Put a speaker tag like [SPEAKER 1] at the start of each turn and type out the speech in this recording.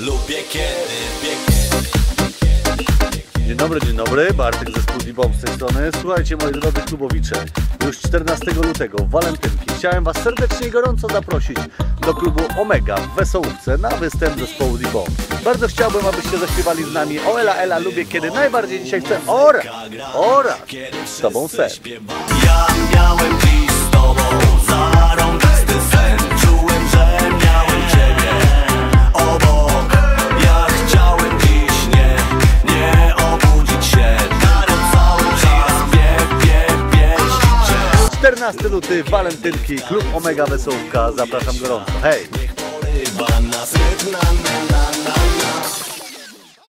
[SPEAKER 1] Lubię kiedy biegnie
[SPEAKER 2] Dzień dobry, dzień dobry, Bartek ze Spódni Bomb z tej strony. Słuchajcie moi drodzy klubowicze, już 14 lutego w Walentynki chciałem Was serdecznie i gorąco zaprosić do klubu Omega w Wesołówce na występ zespołu The Bomb. Bardzo chciałbym, abyście zaśpiewali z nami O Ela Ela lubię kiedy najbardziej dzisiaj chcę oraz, oraz z Tobą sen.
[SPEAKER 1] Ja miałem
[SPEAKER 2] 14 luty, Walentynki, klub Omega Wesołówka, zapraszam gorąco. Hej!